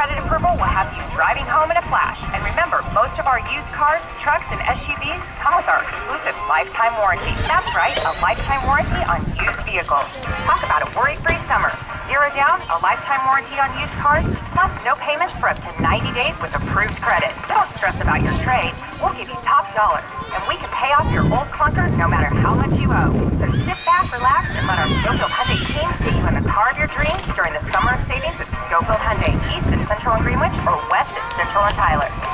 Credit approval will have you driving home in a flash. And remember, most of our used cars, trucks, and SUVs come with our exclusive lifetime warranty. That's right, a lifetime warranty on used vehicles. Talk about a worry-free summer. Zero down, a lifetime warranty on used cars, plus no payments for up to 90 days with approved credit. Don't stress about your trade. We'll give you top dollar. And we can pay off your old clunker no matter how much you owe. So sit back, relax, and let our Scholfield Hyundai team get you in the car of your dreams during the summer of savings at Scholfield Hyundai, East Central Greenwich, or West Central Tyler.